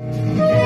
Yeah.